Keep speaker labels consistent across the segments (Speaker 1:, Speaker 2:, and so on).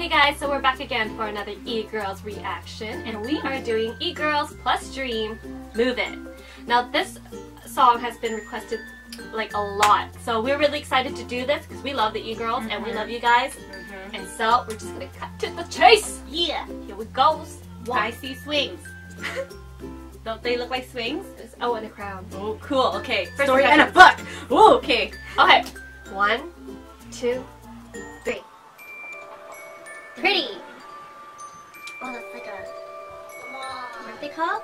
Speaker 1: Hey guys, so we're back again for another E-Girls reaction, and we are doing E-Girls plus Dream, Move It. Now this song has been requested like a lot, so we're really excited to do this because we love the E-Girls and we love you guys,
Speaker 2: Mm-hmm.
Speaker 1: and so we're just gonna cut to the chase!
Speaker 2: Yeah.
Speaker 1: Here we go!
Speaker 2: I see swings. Don't they look like swings?
Speaker 1: There's O and a crown.
Speaker 2: Oh, cool. Okay.
Speaker 1: First
Speaker 2: Story and a book. Oh, okay.
Speaker 1: Okay, one, two, three.
Speaker 3: Pretty. Oh, that's like a. What are they called?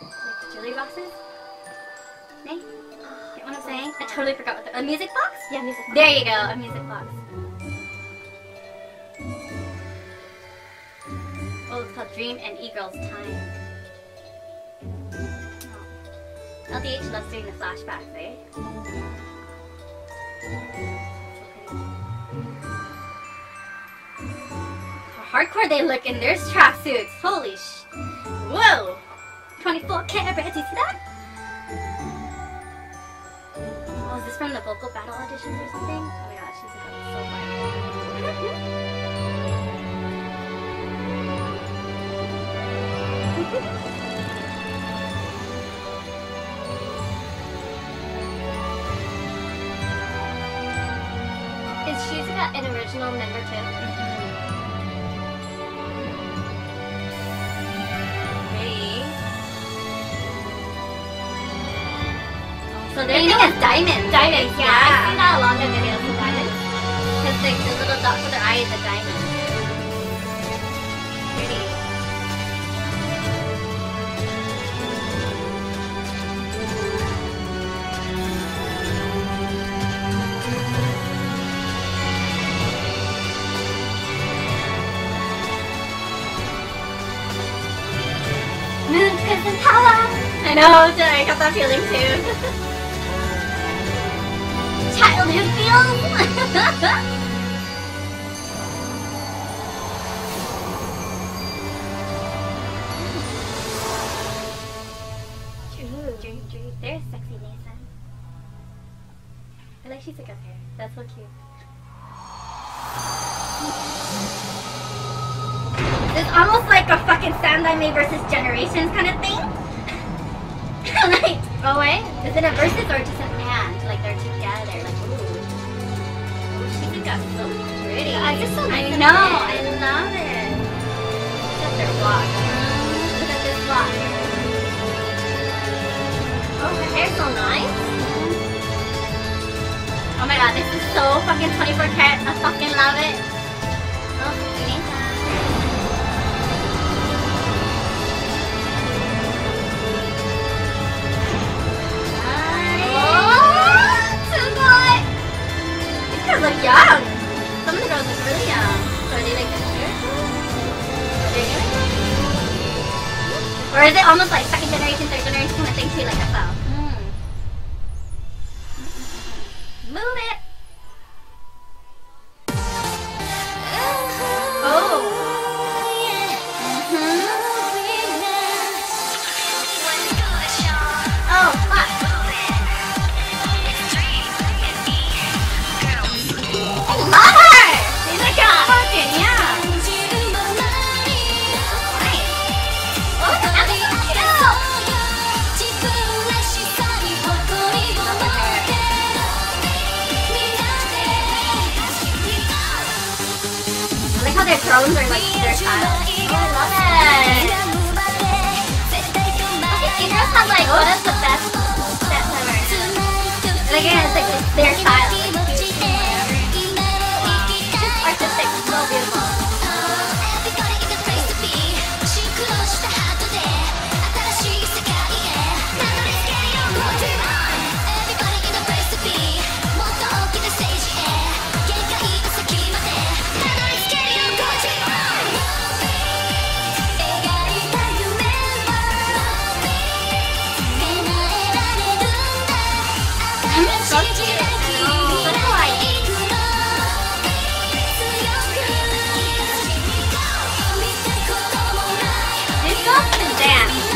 Speaker 3: Like jewelry boxes? Hey? Get what I'm saying? I totally forgot what the. A music box?
Speaker 1: Yeah, music.
Speaker 3: There you go, a music box. Oh, it's called Dream and E-Girl's Time. Oh. LDH loves doing the flashbacks, eh? Hardcore they look in their tracksuits. Holy sh. Whoa! 24 karat, do you see that? Oh, is this from the vocal battle auditions or something? Oh my gosh, she's so fun.
Speaker 1: Is Shizuka an original member too?
Speaker 3: Mm-hmm. So their thing is diamonds.
Speaker 1: Diamonds, yeah. I've seen that a lot of videos of diamonds.
Speaker 3: Because like the little dot for their eye is a diamond. Pretty. Moon Crimson Power! I know, I got that feeling too. Childhood feels! There's sexy Nathan. I like Shizuka's hair. That's so cute. It's almost like a fucking Stand By Me versus Generations kind of thing. like,
Speaker 1: Oh wait.
Speaker 3: is it a versus or just an? Like they're together. Like, ooh. Ooh, Shizuka's so pretty.
Speaker 1: I just so
Speaker 3: I know. I love it. Look at their watch. Look at this watch.
Speaker 1: Oh, her hair's so nice.
Speaker 3: Oh my god, this is so fucking 24 karat. I fucking love it. Or is I like how their thrones are like their child. Oh, I love it! Okay, you girls have like, oh, what is the best set ever? Like, again, it's like their child.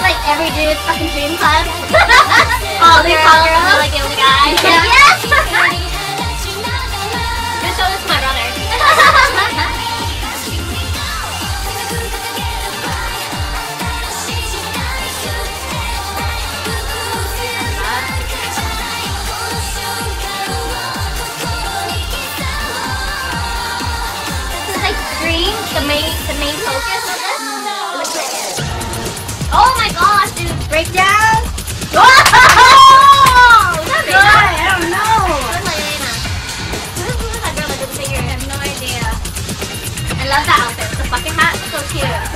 Speaker 3: like every dude's fucking dream club. Oh, all these hot girls like the only guy. Yes! Have no idea. I love that outfit. The bucket hat, so cute.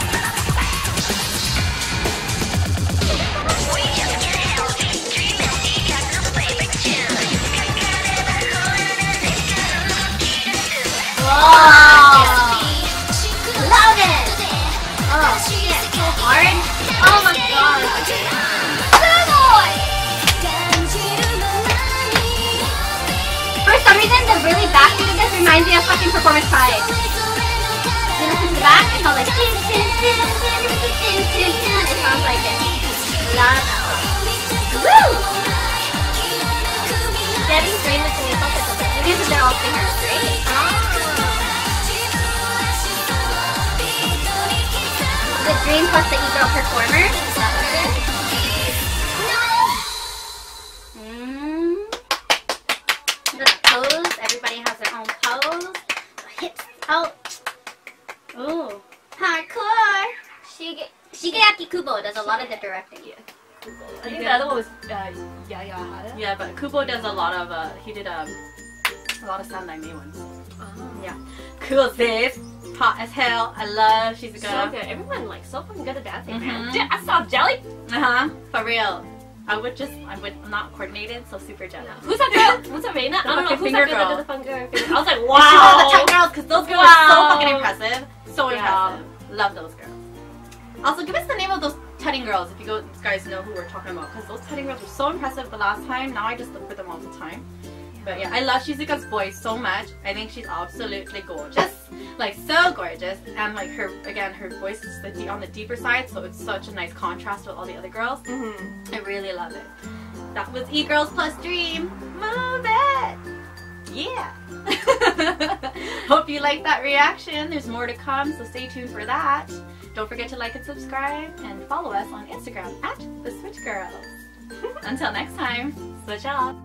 Speaker 3: Reminds me of fucking Performance Pride. You listen to the back, it's all like dun, dun, dun, dun, dun, dun, dun, dun. It sounds like it. Woo! Is puppet. These are their all singers. Great. The dream plus the e-girl performer. Is that what it is? Mm. The pose. Everybody has their own pose. The hips out.
Speaker 2: Ooh.
Speaker 3: Hardcore. Shige Shigeaki Kubo does a lot of the directing.
Speaker 1: I think the other one was uh, Yaya Hada.
Speaker 2: Yeah, but Kubo does a lot of, uh, he did um, a lot of Sandaime ones.
Speaker 1: Oh.
Speaker 2: Yeah. Cool, sis. Hot as hell. I love Shizuka.
Speaker 1: So good. Everyone like so fucking good at dancing, man.
Speaker 2: Mhm.
Speaker 1: Dude, I saw Jelly.
Speaker 2: Uh huh. For real. I would just, I would I'm not coordinated, so super jealous.
Speaker 1: Who's that girl? Who's that Reina? I don't know. Who's that girl that
Speaker 2: girl.
Speaker 1: did the finger finger? I was like,
Speaker 2: Wow.
Speaker 1: wow.
Speaker 2: the 10 girls, because those girls are so fucking impressive. So
Speaker 1: Yeah.
Speaker 2: impressive. Love those girls. Also, give us the name of those tutting girls if you go, guys know who we're talking about. Because those tutting girls were so impressive the last time. Now I just look for them all the time. But yeah, I love Shizuka's voice so much. I think she's absolutely gorgeous. Like, so gorgeous. And like her, again, her voice is the, on the deeper side, so it's such a nice contrast with all the other girls.
Speaker 1: Mm-hmm.
Speaker 2: I really love it. That was E Girls Plus Dream. Move it! Yeah! Hope you liked that reaction. There's more to come, so stay tuned for that. Don't forget to like and subscribe and follow us on Instagram at The Switch Girls. Until next time, switch off.